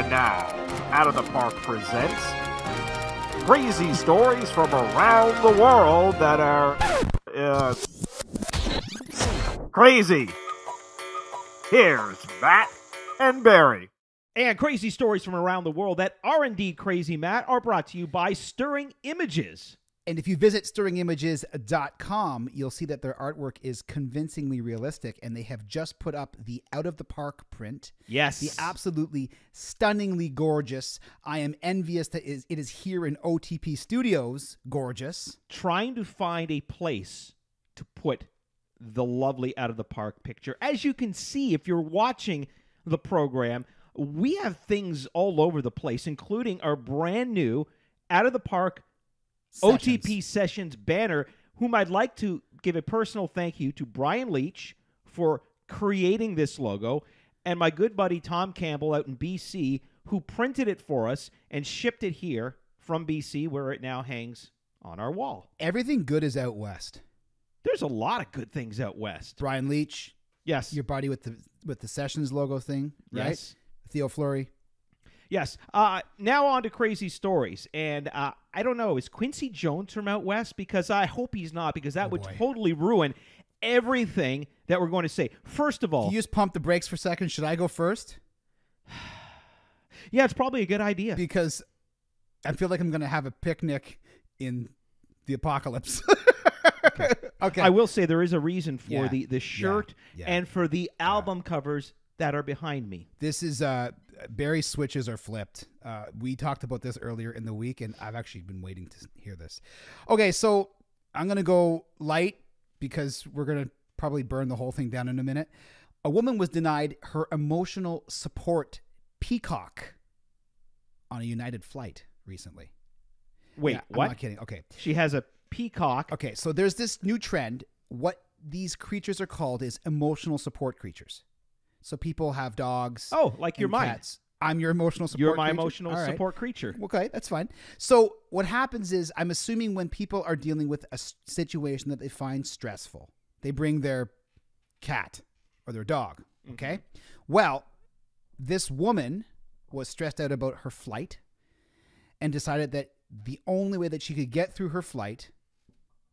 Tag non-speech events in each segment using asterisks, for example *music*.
And now, Out of the Park presents crazy stories from around the world that are uh, crazy. Here's Matt and Barry. And crazy stories from around the world that are indeed crazy, Matt, are brought to you by Stirring Images. And if you visit stirringimages.com, you'll see that their artwork is convincingly realistic and they have just put up the out of the park print. Yes. The absolutely stunningly gorgeous. I am envious that is- it is here in OTP Studios. Gorgeous. Trying to find a place to put the lovely out of the park picture. As you can see, if you're watching the program, we have things all over the place, including our brand new out of the park OTP Sessions banner, whom I'd like to give a personal thank you to Brian Leach for creating this logo, and my good buddy Tom Campbell out in BC, who printed it for us and shipped it here from BC, where it now hangs on our wall. Everything good is out west. There's a lot of good things out west. Brian Leach, Yes. your buddy with the with the Sessions logo thing, right? Yes. Theo Fleury. Yes. Uh, now on to crazy stories, and uh, I don't know. Is Quincy Jones from out west? Because I hope he's not, because that Oh, would boy. totally ruin everything that we're going to say. First of all, Can you just pump the brakes for a second? Should I go first? *sighs* yeah, it's probably a good idea. Because I feel like I'm going to have a picnic in the apocalypse. *laughs* okay. I will say there is a reason for Yeah, the the shirt yeah. and for the album covers that are behind me. This is uh Barry's switches are flipped. Uh, we talked about this earlier in the week, and I've actually been waiting to hear this. Okay, so I'm gonna go light because we're gonna probably burn the whole thing down in a minute. A woman was denied her emotional support peacock on a United flight recently. Wait, Yeah, what? I'm not kidding. Okay, She has a peacock. Okay, so there's this new trend. What these creatures are called is emotional support creatures. So people have dogs. Oh, like your mine. cats. I'm your emotional support. You're my creature? emotional right. support creature. Okay, that's fine. So what happens is, I'm assuming when people are dealing with a situation that they find stressful, they bring their cat or their dog. Mm-hmm. Okay. Well, this woman was stressed out about her flight and decided that the only way that she could get through her flight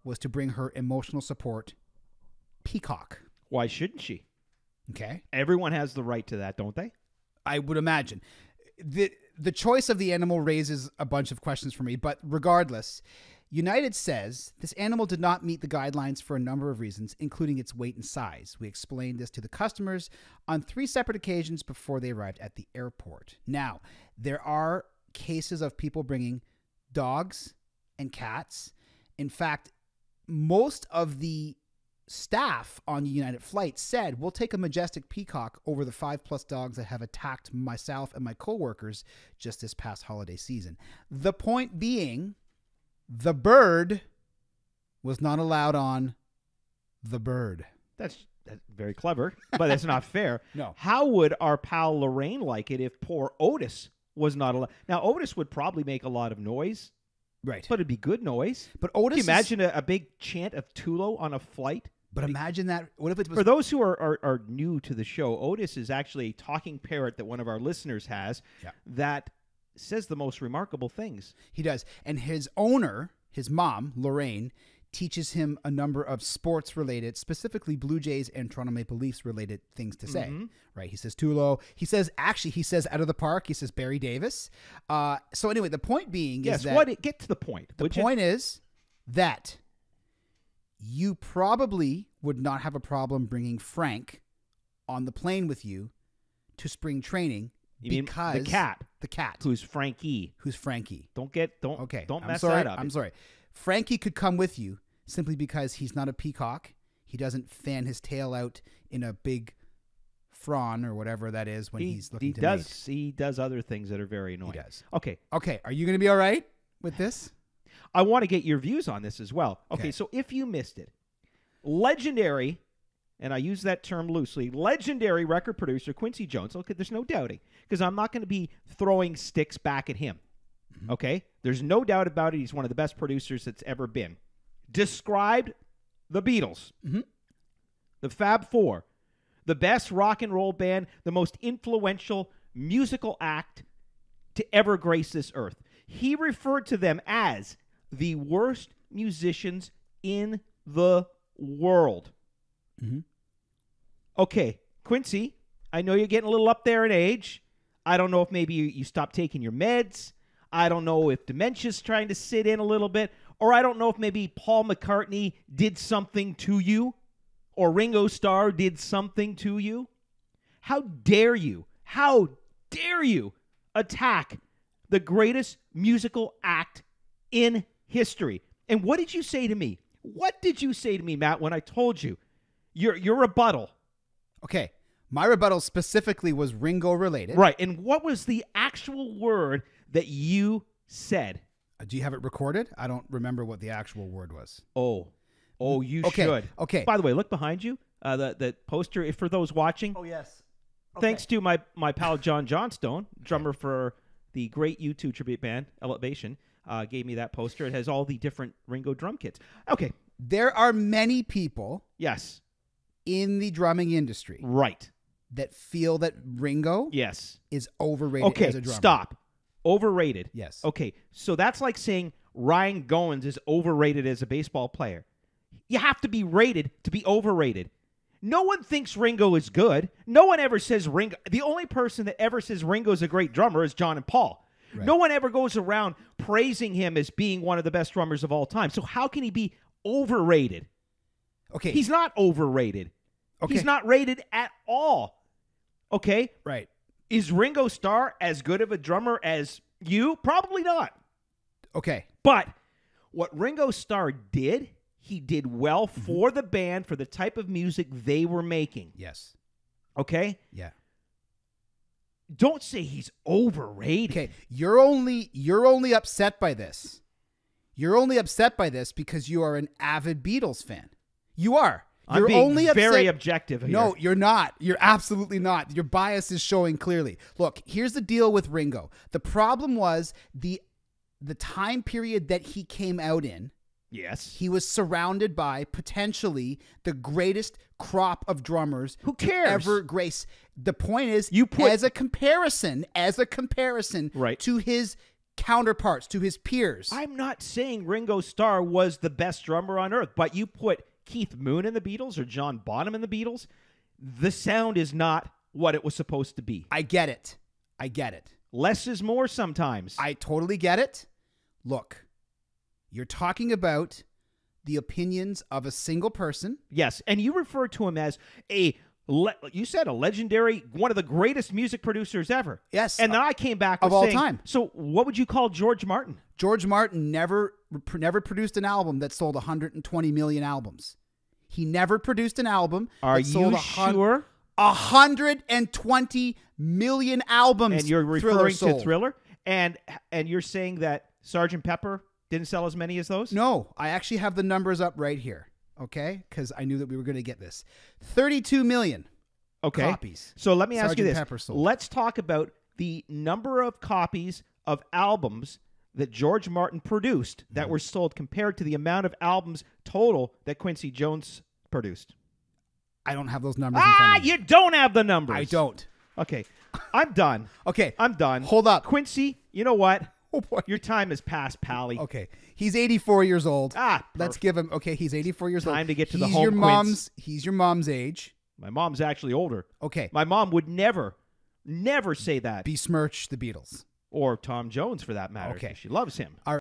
was to bring her emotional support peacock. Why shouldn't she? Okay. Everyone has the right to that, don't they? I would imagine. The the choice of the animal raises a bunch of questions for me, but regardless, United says this animal did not meet the guidelines for a number of reasons, including its weight and size. We explained this to the customers on three separate occasions before they arrived at the airport. Now, there are cases of people bringing dogs and cats. In fact, most of the staff on the United Flight said, We'll take a majestic peacock over the five plus dogs that have attacked myself and my coworkers just this past holiday season. The point being, the bird was not allowed on the bird. That's, that's very clever, but that's not *laughs* fair. No. How would our pal Lorraine like it if poor Otis was not allowed? Now, Otis would probably make a lot of noise, Right. but it'd be good noise. But Otis. Can you is- imagine a, a big chant of Tulo on a flight? But imagine that. What if it was For those who are, are, are new to the show, Otis is actually a talking parrot that one of our listeners has Yeah. that says the most remarkable things. He does. And his owner, his mom, Lorraine, teaches him a number of sports related, specifically Blue Jays and Toronto Maple Leafs related things to say. Right. He says Tulo. He says, actually, he says out of the park, he says Barry Davis. Uh, so, anyway, the point being Yes, is that what? Get to the point. the point is that you probably would not have a problem bringing Frank on the plane with you to spring training You because the cat, the cat, who's Frankie. who's Frankie. Don't get don't Okay. don't I'm mess sorry. that up. I'm sorry. Frankie could come with you simply because he's not a peacock. He doesn't fan his tail out in a big fron or whatever that is when he, he's looking he to does he does other things that are very annoying. does. Okay. Okay. Are you going to be all right with this? I want to get your views on this as well. Okay, Okay. so if you missed it, legendary, and I use that term loosely, legendary record producer Quincy Jones. Okay, there's no doubting because I'm not going to be throwing sticks back at him. Okay, there's no doubt about it. He's one of the best producers that's ever been. Described the Beatles, Mhm. the Fab Four, the best rock and roll band, the most influential musical act to ever grace this earth. He referred to them as the worst musicians in the world. Mhm. Okay, Quincy, I know you're getting a little up there in age. I don't know if maybe you, you stopped taking your meds. I don't know if dementia's trying to sit in a little bit. Or I don't know if maybe Paul McCartney did something to you or Ringo Starr did something to you. How dare you? How dare you attack the greatest musical act in history? And what did you say to me? What did you say to me, Matt, when I told you your your rebuttal? Okay. My rebuttal specifically was Ringo related. Right. And what was the actual word that you said? Uh, Do you have it recorded? I don't remember what the actual word was. Oh. Oh, you Okay, should. okay. By the way, look behind you. Uh, the the poster if for those watching. Oh yes. Thanks to my my pal *laughs* John Johnstone, drummer for the great U2 tribute band Elevation, uh, gave me that poster. It has all the different Ringo drum kits. Okay. There are many people Yes. in the drumming industry Right. that feel that Ringo Yes. is overrated Okay. as a drummer. Stop. Overrated. Yes. Okay. So that's like saying Ryan Goins is overrated as a baseball player. You have to be rated to be overrated. No one thinks Ringo is good. No one ever says Ringo. The only person that ever says Ringo is a great drummer is John and Paul. No one ever goes around praising him as being one of the best drummers of all time. So how can he be overrated? Okay. He's not overrated. Okay. He's not rated at all. Okay? right. Is Ringo Starr as good of a drummer as you? Probably not. Okay. But what Ringo Starr did, he did well Mm-hmm. for the band for the type of music they were making. Yes. Okay? Yeah. Don't say he's overrated. Okay. You're only you're only upset by this. You're only upset by this because you are an avid Beatles fan. You are. I'm You're only very upset- objective here. No, you're not. You're absolutely not. Your bias is showing clearly. Look, here's the deal with Ringo. The problem was the the time period that he came out in. Yes. He was surrounded by potentially the greatest crop of drummers Who cares? ever grace. The point is, You put- as a comparison, as a comparison Right. to his counterparts, to his peers. I'm not saying Ringo Starr was the best drummer on earth, but you put Keith Moon in the Beatles or John Bonham in the Beatles, the sound is not what it was supposed to be. I get it. I get it. Less is more sometimes. I totally get it. Look, you're talking about the opinions of a single person. Yes, and you refer to him as a le- you said a legendary, one of the greatest music producers ever. Yes, and then uh, I came back of all saying, time. So, what would you call George Martin? George Martin never never produced an album that sold 120 million albums. He never produced an album Are that sold you a hun- sure? 120 million albums. And you're Thriller referring to. Thriller, and and you're saying that Sergeant Pepper didn't sell as many as those? No, I actually have the numbers up right here. Okay, because I knew that we were going to get this. 32 million. okay. copies. So let me ask you this: Pepper sold. Let's talk about the number of copies of albums that George Martin produced Mm-hmm. that were sold compared to the amount of albums total that Quincy Jones produced. I don't have those numbers in front Ah, of me. you don't have the numbers. I don't. Okay, I'm done. *laughs* Okay, I'm done. Hold up. Quincy. You know what? *laughs* Your time is past, Pally. Okay, he's 84 years old. Ah, Let's give him. Okay, he's 84 years old. Time to get to the he's home your mom's. He's your mom's age. My mom's actually older. Okay, My mom would never, never say that, besmirch the Beatles. or Tom Jones for that matter. Okay. She loves him.